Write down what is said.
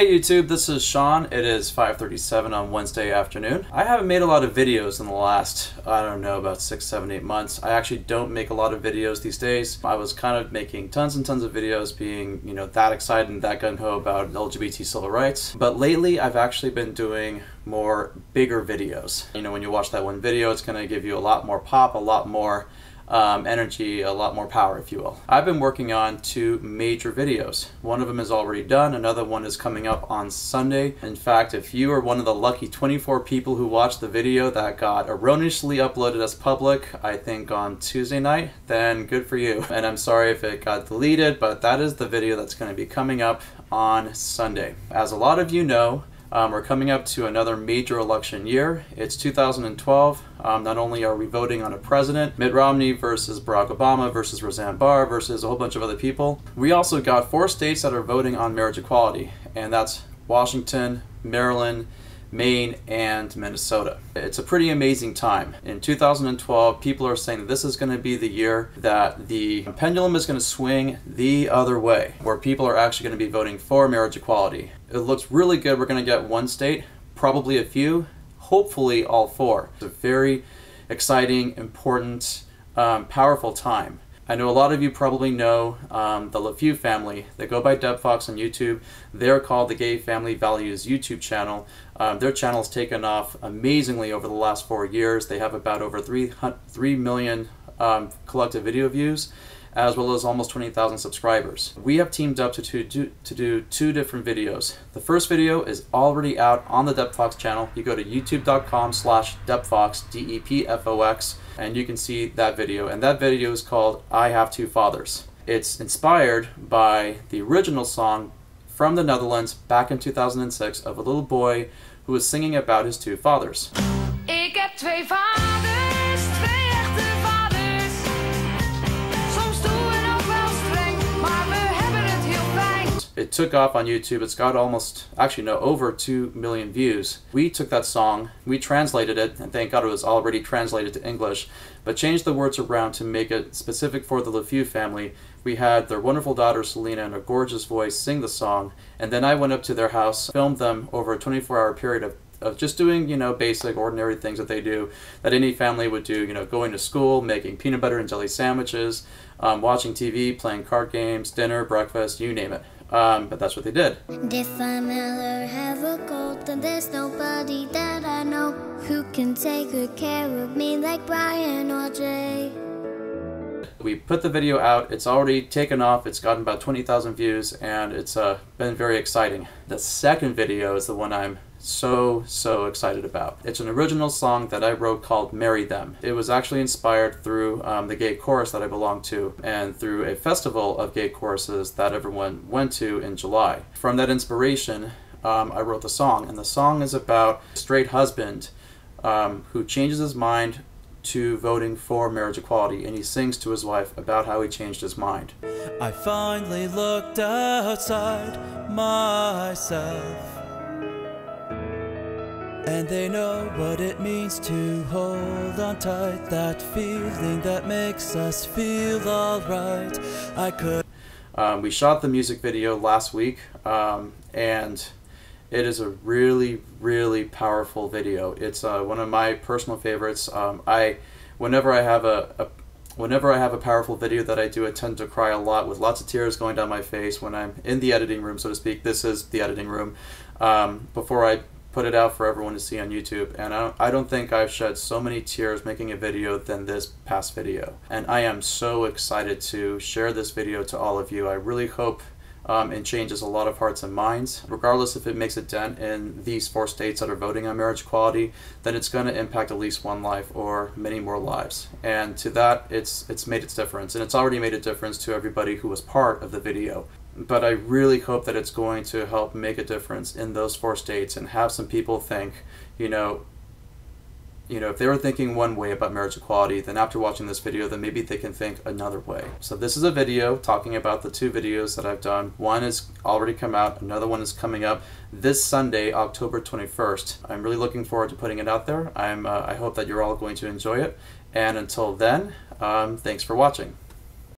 Hey YouTube, this is Sean. It is 5.37 on Wednesday afternoon. I haven't made a lot of videos in the last, I don't know, about six, seven, eight months. I actually don't make a lot of videos these days. I was kind of making tons and tons of videos being, you know, that excited and that gung-ho about LGBT civil rights. But lately I've actually been doing more bigger videos. You know, when you watch that one video, it's going to give you a lot more pop, a lot more um, energy, a lot more power, if you will. I've been working on two major videos. One of them is already done, another one is coming up on Sunday. In fact, if you are one of the lucky 24 people who watched the video that got erroneously uploaded as public, I think on Tuesday night, then good for you. And I'm sorry if it got deleted, but that is the video that's going to be coming up on Sunday. As a lot of you know, um, we're coming up to another major election year. It's 2012. Um, not only are we voting on a president, Mitt Romney versus Barack Obama versus Roseanne Barr versus a whole bunch of other people, we also got four states that are voting on marriage equality, and that's Washington, Maryland, Maine, and Minnesota. It's a pretty amazing time. In 2012, people are saying this is going to be the year that the pendulum is going to swing the other way, where people are actually going to be voting for marriage equality. It looks really good. We're going to get one state, probably a few, hopefully all four. It's a very exciting, important, um, powerful time. I know a lot of you probably know um, the Leffew family. They go by Depfox on YouTube. They're called the Gay Family Values YouTube channel. Um, their channel's taken off amazingly over the last four years. They have about over 3, 3 million um, collective video views as well as almost 20,000 subscribers. We have teamed up to, to, do, to do two different videos. The first video is already out on the Depfox channel. You go to youtube.com slash Depfox, D-E-P-F-O-X, and you can see that video. And that video is called I Have Two Fathers. It's inspired by the original song from the Netherlands back in 2006 of a little boy who was singing about his two fathers. It took off on YouTube. It's got almost, actually no, over 2 million views. We took that song, we translated it, and thank God it was already translated to English, but changed the words around to make it specific for the Leffew family. We had their wonderful daughter Selena and her gorgeous voice sing the song, and then I went up to their house, filmed them over a 24-hour period of of just doing, you know, basic, ordinary things that they do, that any family would do, you know, going to school, making peanut butter and jelly sandwiches, um, watching TV, playing card games, dinner, breakfast, you name it. Um, but that's what they did. If I ever have a cold, then there's nobody that I know who can take good care of me like Brian or Jay. We put the video out, it's already taken off, it's gotten about 20,000 views, and it's uh, been very exciting. The second video is the one I'm so, so excited about. It's an original song that I wrote called Marry Them. It was actually inspired through um, the gay chorus that I belong to and through a festival of gay choruses that everyone went to in July. From that inspiration, um, I wrote the song, and the song is about a straight husband um, who changes his mind to voting for marriage equality, and he sings to his wife about how he changed his mind. I finally looked outside myself and they know what it means to hold on tight, that feeling that makes us feel alright. I could. Um, we shot the music video last week, um, and it is a really, really powerful video. It's uh, one of my personal favorites. Um, I, whenever I have a, a whenever I have a powerful video that I do, I tend to cry a lot with lots of tears going down my face when I'm in the editing room, so to speak. This is the editing room. Um, before I put it out for everyone to see on YouTube. And I don't, I don't think I've shed so many tears making a video than this past video. And I am so excited to share this video to all of you. I really hope um, it changes a lot of hearts and minds. Regardless if it makes a dent in these four states that are voting on marriage equality, then it's going to impact at least one life or many more lives. And to that, it's it's made its difference, and it's already made a difference to everybody who was part of the video but I really hope that it's going to help make a difference in those four states and have some people think, you know, you know, if they were thinking one way about marriage equality, then after watching this video, then maybe they can think another way. So this is a video talking about the two videos that I've done. One has already come out, another one is coming up this Sunday, October 21st. I'm really looking forward to putting it out there. I'm, uh, I hope that you're all going to enjoy it. And until then, um, thanks for watching.